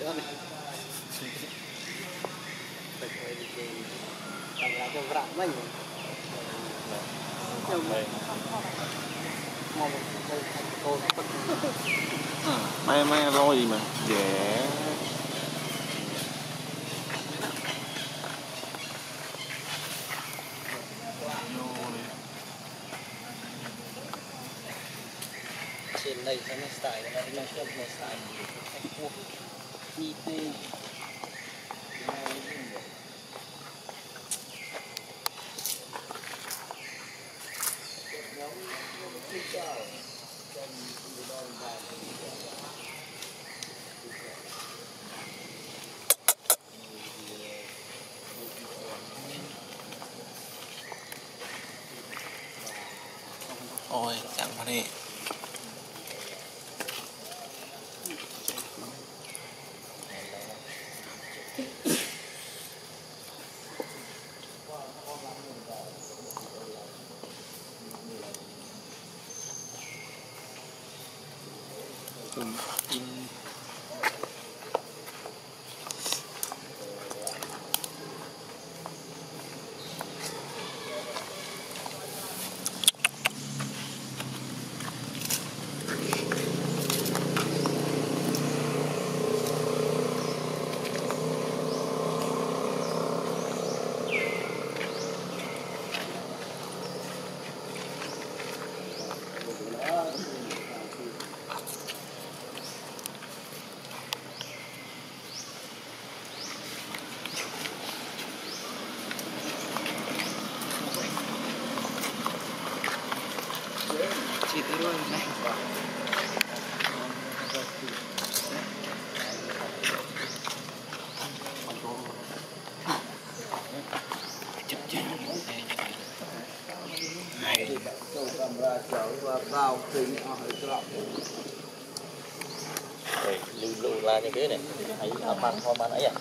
Ớt này Được rồi thì làm lại cho rạng mình Nhưng mà rồi gì mà? Dễ. Trên đây sẽ này style, nó sẽ một style. 你可 và vào kính ở trong đây lưu lụ là như thế này. Thấy là mặt hoa mặt ấy à.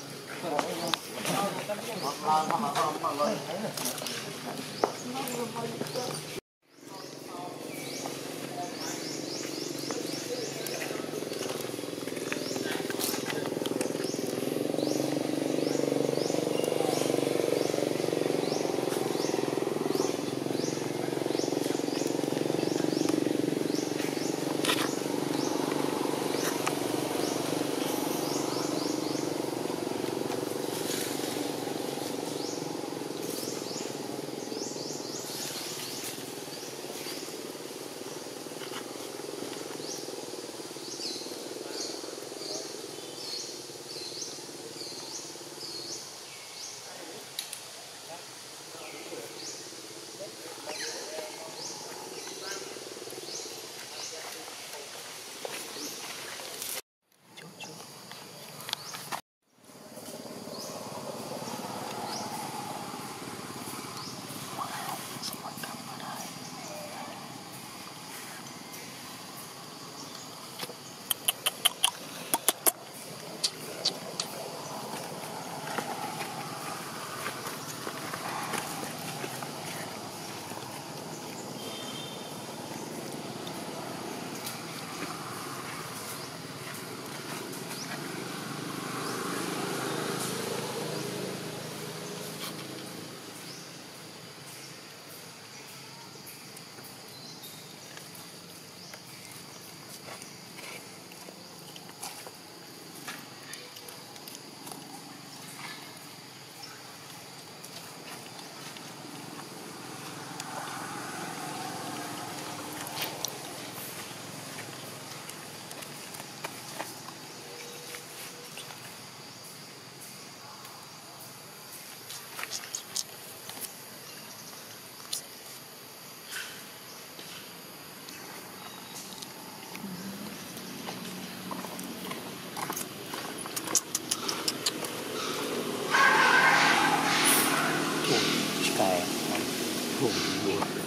Holy Lord.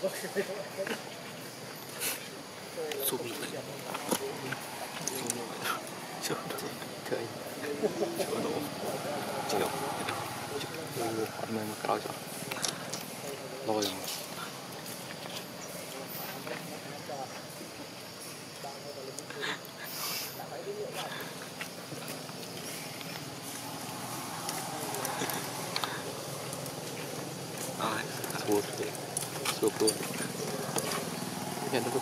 聪明，聪明，就这个可以，这个多，这个，这个，我慢慢搞一下，老用了。Luôn. Hiện nó có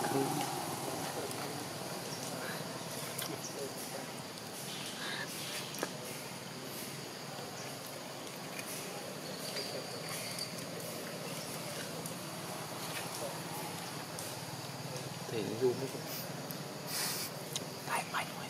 thì nó zoom nó tay mạnh ngoài